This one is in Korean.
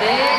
네,